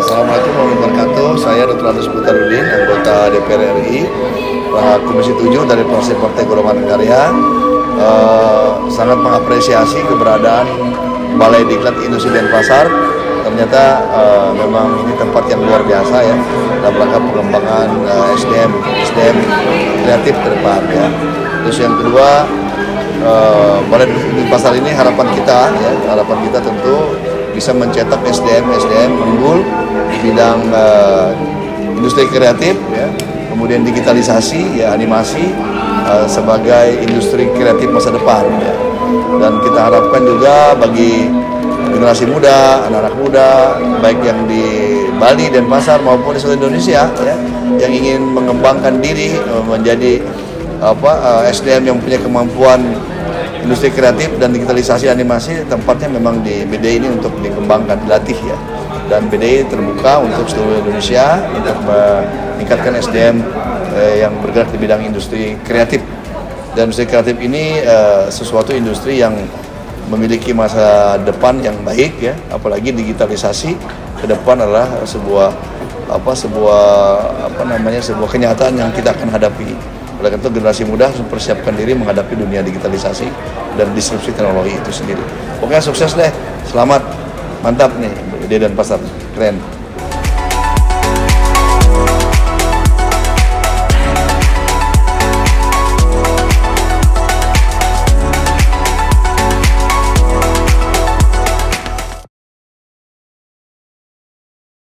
Assalamualaikum warahmatullahi wabarakatuh. Saya Dr. Andes Putarudin, anggota DPR RI, Komisi 7 dari Fraksi Partai Golongan Karya. Eh, sangat mengapresiasi keberadaan Balai Diklat Industri dan Pasar. Ternyata eh, memang ini tempat yang luar biasa ya dalam rangka pengembangan eh, SDM SDM kreatif ke ya. Terus yang kedua uh, Balai Pasar ini harapan kita ya, harapan kita tentu bisa mencetak SDM SDM unggul bidang eh, industri kreatif ya kemudian digitalisasi ya animasi uh, sebagai industri kreatif masa depan ya. dan kita harapkan juga bagi generasi muda anak-anak muda baik yang di Bali dan Pasar maupun di seluruh Indonesia ya yang ingin mengembangkan diri uh, menjadi apa uh, SDM yang punya kemampuan industri kreatif dan digitalisasi animasi tempatnya memang di BDI ini untuk dikembangkan dilatih ya dan BDI terbuka untuk seluruh Indonesia untuk meningkatkan SDM eh, yang bergerak di bidang industri kreatif. Dan industri kreatif ini eh, sesuatu industri yang memiliki masa depan yang baik ya apalagi digitalisasi. Ke depan adalah sebuah apa sebuah apa namanya sebuah kenyataan yang kita akan hadapi. Oleh karena itu generasi muda harus mempersiapkan diri menghadapi dunia digitalisasi dan disrupsi teknologi itu sendiri. Pokoknya sukses deh, selamat, mantap nih, Dia dan Pasar, keren.